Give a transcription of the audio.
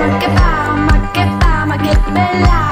Ma che fa, ma che fa, ma che bella.